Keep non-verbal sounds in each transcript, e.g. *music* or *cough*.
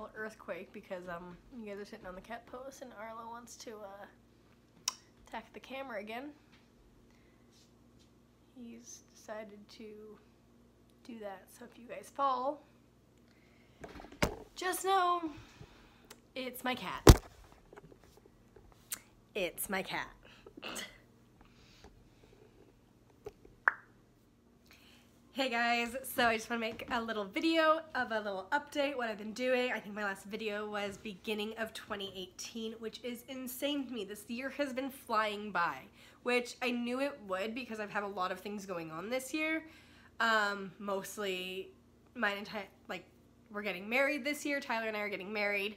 little earthquake because um you guys are sitting on the cat post and Arlo wants to uh, attack the camera again. He's decided to do that. So if you guys fall, just know it's my cat. It's my cat. *laughs* Hey guys, so I just want to make a little video of a little update, what I've been doing. I think my last video was beginning of 2018, which is insane to me. This year has been flying by, which I knew it would because I've had a lot of things going on this year. Um, mostly my entire, like, we're getting married this year. Tyler and I are getting married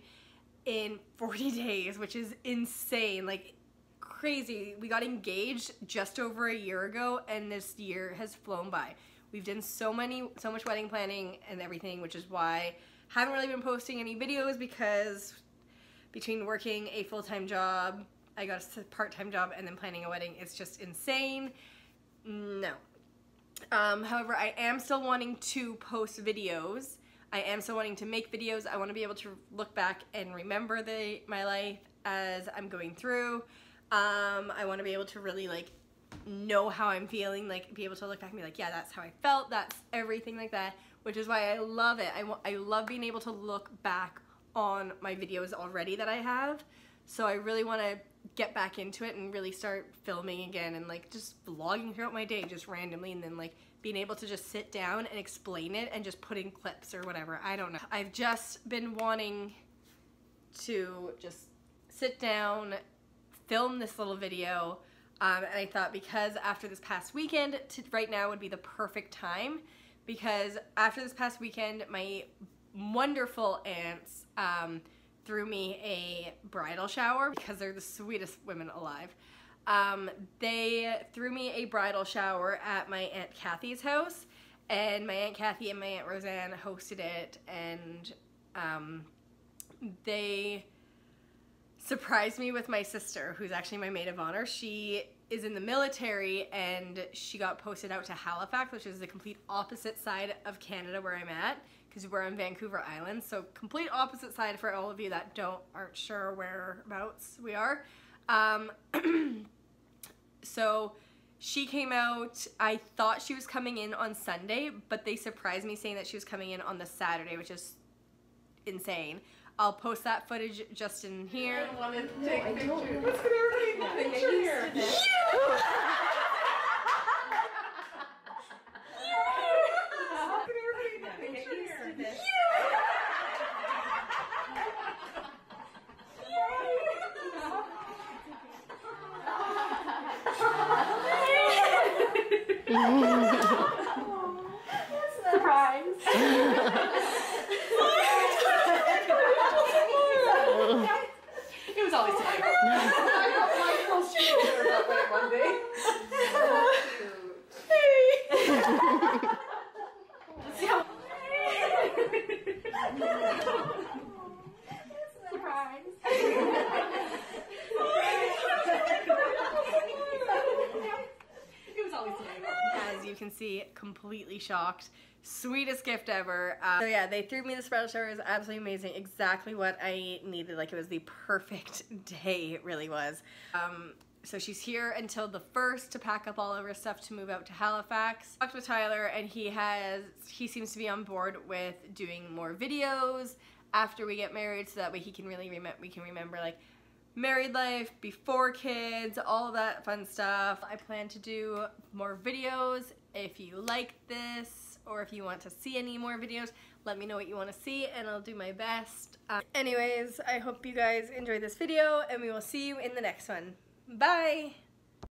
in 40 *laughs* days, which is insane. Like, crazy. We got engaged just over a year ago and this year has flown by. We've done so many, so much wedding planning and everything, which is why I haven't really been posting any videos because between working a full-time job, I got a part-time job and then planning a wedding, it's just insane. No. Um, however, I am still wanting to post videos. I am still wanting to make videos. I want to be able to look back and remember the my life as I'm going through. Um, I want to be able to really like know how I'm feeling, like be able to look back and be like, yeah, that's how I felt, that's everything like that, which is why I love it. I, I love being able to look back on my videos already that I have. So I really want to get back into it and really start filming again and like just vlogging throughout my day just randomly and then like being able to just sit down and explain it and just put in clips or whatever. I don't know. I've just been wanting to just sit down, film this little video, um, and I thought because after this past weekend, right now would be the perfect time because after this past weekend, my wonderful aunts um, threw me a bridal shower because they're the sweetest women alive. Um, they threw me a bridal shower at my Aunt Kathy's house and my Aunt Kathy and my Aunt Roseanne hosted it and um, they surprised me with my sister, who's actually my maid of honor. She is in the military and she got posted out to Halifax, which is the complete opposite side of Canada where I'm at, because we're on Vancouver Island. So complete opposite side for all of you that don't aren't sure whereabouts we are. Um, *clears throat* so she came out, I thought she was coming in on Sunday, but they surprised me saying that she was coming in on the Saturday, which is insane. I'll post that footage just in here. I want to take no, pictures. Let's get everybody the picture here. Surprise! *laughs* *laughs* *laughs* can see, completely shocked. Sweetest gift ever. Uh, so yeah, they threw me the bridal shower. It was absolutely amazing. Exactly what I needed. Like it was the perfect *laughs* day. It really was. Um, so she's here until the first to pack up all of her stuff to move out to Halifax. Talked with Tyler and he has, he seems to be on board with doing more videos after we get married so that way he can really remember, we can remember like married life, before kids, all that fun stuff. I plan to do more videos. If you like this or if you want to see any more videos, let me know what you want to see and I'll do my best. Uh, anyways, I hope you guys enjoyed this video and we will see you in the next one. Bye!